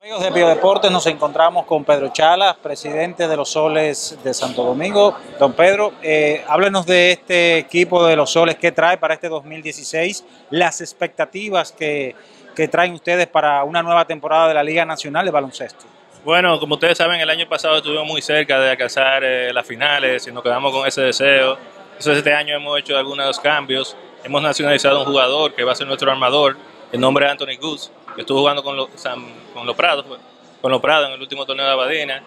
Amigos de Biodeportes, nos encontramos con Pedro Chalas, presidente de los Soles de Santo Domingo. Don Pedro, eh, háblenos de este equipo de los Soles, qué trae para este 2016, las expectativas que, que traen ustedes para una nueva temporada de la Liga Nacional de Baloncesto. Bueno, como ustedes saben, el año pasado estuvimos muy cerca de alcanzar eh, las finales y nos quedamos con ese deseo. Entonces este año hemos hecho algunos cambios. Hemos nacionalizado un jugador que va a ser nuestro armador, el nombre es Anthony Goose, que estuvo jugando con los, con los Prados, con los Prados en el último torneo de Abadina.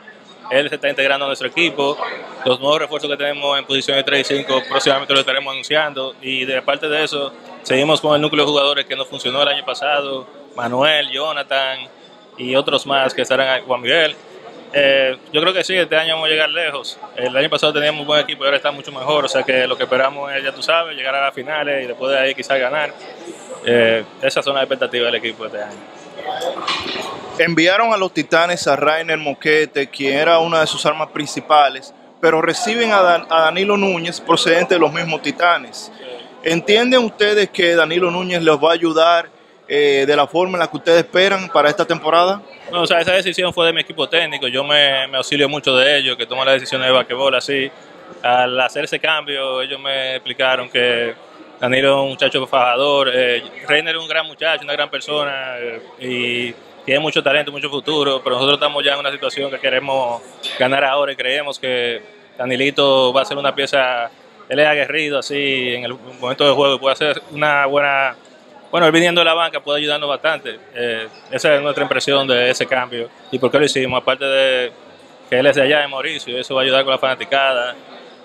Él se está integrando a nuestro equipo. Los nuevos refuerzos que tenemos en posiciones 3 y 5 próximamente lo estaremos anunciando. Y de parte de eso, seguimos con el núcleo de jugadores que nos funcionó el año pasado. Manuel, Jonathan y otros más que estarán, Juan Miguel. Eh, yo creo que sí, este año vamos a llegar lejos. El año pasado teníamos un buen equipo y ahora está mucho mejor. O sea que lo que esperamos es, ya tú sabes, llegar a las finales y después de ahí quizás ganar. Eh, esas son las expectativas del equipo este año. Enviaron a los Titanes a Rainer Moquete, quien era una de sus armas principales, pero reciben a, Dan a Danilo Núñez procedente de los mismos Titanes. ¿Entienden ustedes que Danilo Núñez les va a ayudar eh, de la forma en la que ustedes esperan para esta temporada? No, o sea, esa decisión fue de mi equipo técnico. Yo me, me auxilio mucho de ellos, que toman las decisiones de basquetbol así. Al hacer ese cambio, ellos me explicaron que Danilo es un muchacho fajador, eh, Reiner es un gran muchacho, una gran persona eh, y tiene mucho talento, mucho futuro, pero nosotros estamos ya en una situación que queremos ganar ahora y creemos que Danilito va a ser una pieza, él es aguerrido así en el momento de juego, puede hacer una buena, bueno, él viniendo de la banca puede ayudarnos bastante, eh, esa es nuestra impresión de ese cambio. Y por qué lo hicimos, aparte de que él es de allá de Mauricio, eso va a ayudar con la fanaticada,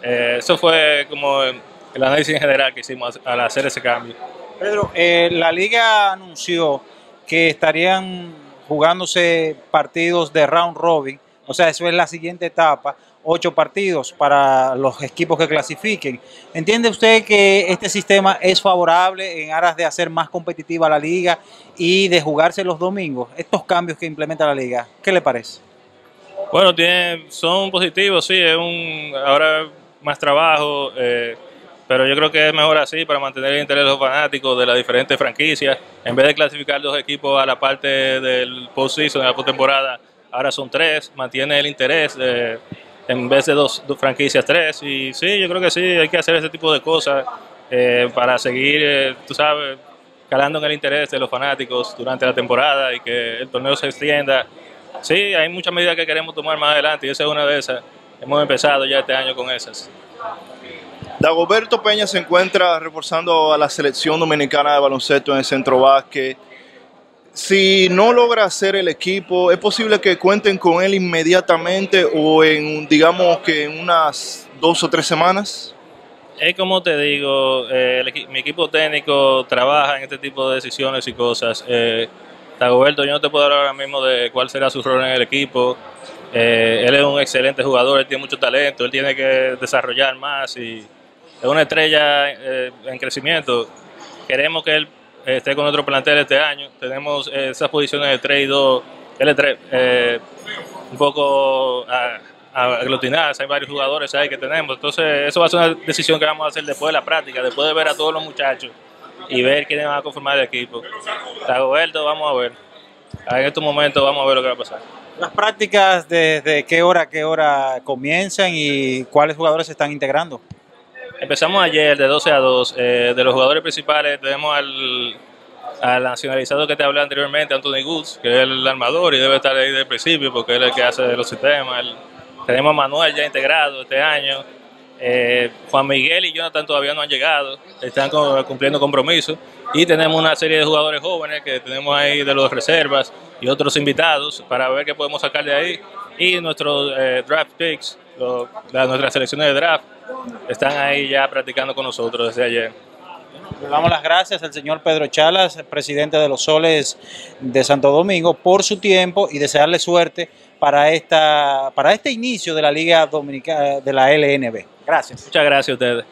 eh, eso fue como el análisis en general que hicimos al hacer ese cambio. Pedro, eh, la liga anunció que estarían jugándose partidos de round robin, o sea, eso es la siguiente etapa, ocho partidos para los equipos que clasifiquen. ¿Entiende usted que este sistema es favorable en aras de hacer más competitiva la liga y de jugarse los domingos? Estos cambios que implementa la liga, ¿qué le parece? Bueno, tiene, son positivos, sí, es un ahora más trabajo. Eh, pero yo creo que es mejor así para mantener el interés de los fanáticos de las diferentes franquicias. En vez de clasificar dos equipos a la parte del postseason, de la postemporada, ahora son tres, mantiene el interés de, en vez de dos, franquicias, tres. Y sí, yo creo que sí, hay que hacer ese tipo de cosas eh, para seguir, eh, tú sabes, calando en el interés de los fanáticos durante la temporada y que el torneo se extienda. Sí, hay muchas medidas que queremos tomar más adelante y esa es una de esas. Hemos empezado ya este año con esas. Dagoberto Peña se encuentra reforzando a la selección dominicana de baloncesto en el centro básquet. Si no logra hacer el equipo, ¿es posible que cuenten con él inmediatamente o en, digamos que en unas dos o tres semanas? Es como te digo, eh, el, mi equipo técnico trabaja en este tipo de decisiones y cosas. Eh, yo no te puedo hablar ahora mismo de cuál será su rol en el equipo. Eh, él es un excelente jugador, él tiene mucho talento, él tiene que desarrollar más y es una estrella eh, en crecimiento. Queremos que él esté con nuestro plantel este año. Tenemos eh, esas posiciones de 3 y 2, L3, eh, un poco aglutinadas. Hay varios jugadores ahí que tenemos. Entonces, eso va a ser una decisión que vamos a hacer después de la práctica, después de ver a todos los muchachos y ver quiénes van a conformar el equipo. Dagoberto, vamos a ver. En estos momentos vamos a ver lo que va a pasar. Las prácticas, ¿desde qué hora qué hora comienzan y cuáles jugadores se están integrando? Empezamos ayer de 12 a 2. Eh, de los jugadores principales tenemos al, al, nacionalizado que te hablé anteriormente, Anthony Goods, que es el armador y debe estar ahí desde el principio porque él es el que hace los sistemas. El, tenemos a Manuel ya integrado este año. Eh, Juan Miguel y Jonathan todavía no han llegado, están cumpliendo compromisos. Y tenemos una serie de jugadores jóvenes que tenemos ahí de los reservas y otros invitados para ver qué podemos sacar de ahí. Y nuestros eh, draft picks, lo, la, nuestras selecciones de draft, están ahí ya practicando con nosotros desde ayer. Le damos las gracias al señor Pedro Chalas, presidente de los Soles de Santo Domingo, por su tiempo y desearle suerte para, esta, para este inicio de la Liga Dominicana de la LNB. Gracias. Muchas gracias a ustedes.